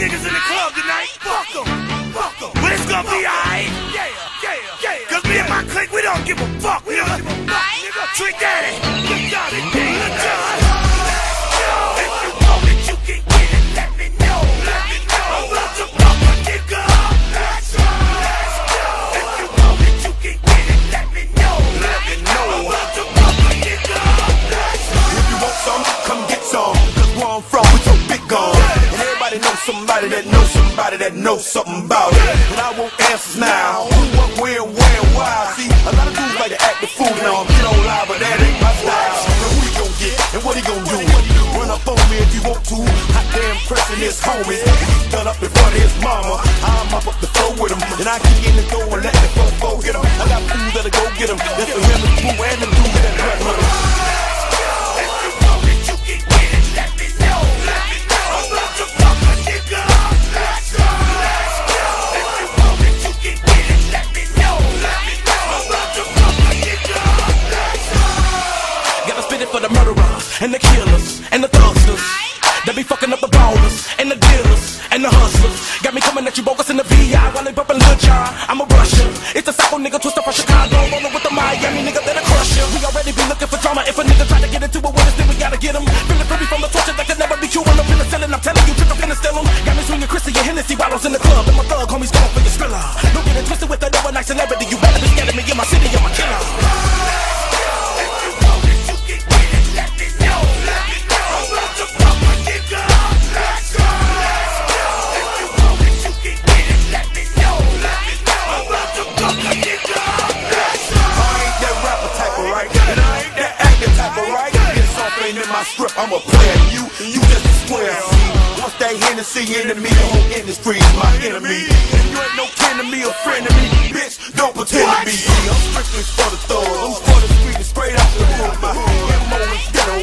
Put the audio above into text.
niggas in the club tonight. Fuck them. Fuck them. But it's gonna be alright. Yeah, yeah, yeah. Cause me and my clique, we don't give a fuck. We don't give a fuck. Trick Daddy. And everybody knows somebody that knows somebody that knows something about it. And I want answers now. Who, what, where, where, why. See, a lot of dudes like to act the fool now. I'm get on live, but that ain't my style. Now who he gon' get and what he gon' do? Run up on me if you want to. Hot damn pressing his homies. Done up in front of his mama. I'm up up the floor with him. And I kick in the door and let the fofo get him. I got fools that'll go get him. That's the boo, and the and the killers and the thugsters. They be fucking up the ballers and the dealers and the hustlers. Got me coming at you bogus in the VI while they bumping Lil Jon. I'm a Russian. It's a psycho nigga Twista from Chicago. Rolling with the Miami nigga that'll crush you. We already be looking for drama. If a nigga try to get into it with us, then we gotta get him. Feeling free from the torture that could never be cured. I'm finna sell it. I'm telling you, trick, I'm finna steal 'em. Got me swinging Chrissy and Hennessy bottles in the club. And my thug homies going for your skrilla. Don't get it twisted with that overnight celebrity. You I ain't that acting type of right. This off ain't in my script. I'm a player. You, you just a square. Once that Hennessy into me, the whole industry's my enemy. And you ain't no kin to me, a friend to me. Bitch, don't pretend what? to be. I'm strictly for the thug. I'm for the street and straight out the hood. My MO is ghetto.